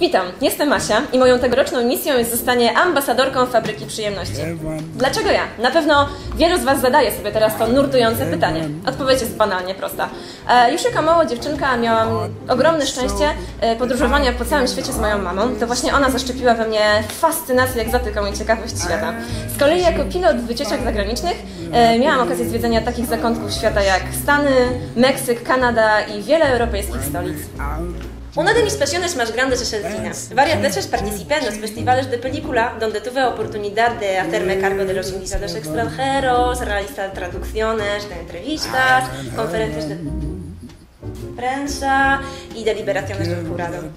Witam, jestem Masia i moją tegoroczną misją jest zostanie ambasadorką Fabryki Przyjemności. Dlaczego ja? Na pewno wielu z Was zadaje sobie teraz to nurtujące pytanie. Odpowiedź jest banalnie prosta. E, już jako mała dziewczynka miałam ogromne szczęście e, podróżowania po całym świecie z moją mamą. To właśnie ona zaszczepiła we mnie fascynację egzotyką i ciekawość świata. Z kolei jako pilot wycieczek zagranicznych e, miałam okazję zwiedzenia takich zakątków świata jak Stany, Meksyk, Kanada i wiele europejskich stolic. Una de mis pasiones más grandes es el cine. Varias veces participé en los festivales de película donde tuve oportunidad de hacerme cargo de los invitados extranjeros, realizar traducciones de entrevistas, conferencias de prensa y deliberaciones del jurado.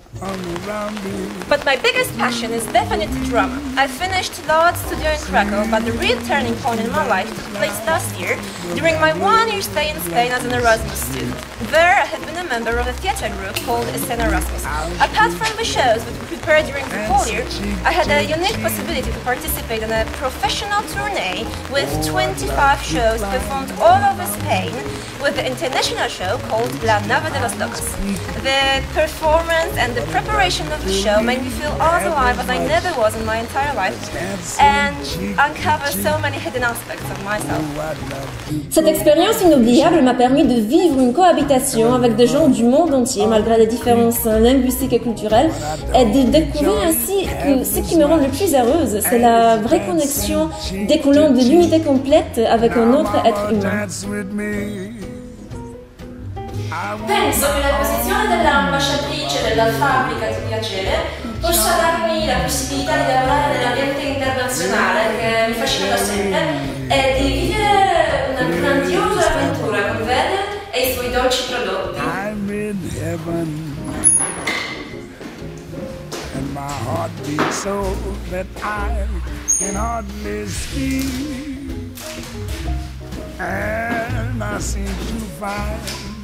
But my biggest passion is definitely drama. I finished law at studio in Krakow, but the real turning point in my life took place last year during my one-year stay in Spain as an Erasmus student. There, I had been a member of a theatre group called Escena Erasmus. Apart from the shows that we prepared during the whole year, I had a unique possibility to participate in a professional tournée with 25 shows performed all over Spain with the international show called La Nave The performance and the preparation of the show made me feel as alive as I never was in my entire life and uncover so many hidden aspects of myself. Cette expérience inoubliable m'a permis de vivre une cohabitation avec des gens du monde entier, malgré les différences linguistiques et culturelles, et de découvrir ainsi que ce qui me rend le plus heureuse, c'est la vraie connexion découlant de l'unité complète avec un autre être humain. Penso che la posizione dell'ambasciatrice della fabbrica di piacere possa darmi la possibilità di lavorare nell'ambiente internazionale che mi fascina da sempre e di vivere una grandiosa avventura con Vede e i suoi dolci prodotti. I'm in heaven. And my heart beats so that I can hardly speak. And I seem to find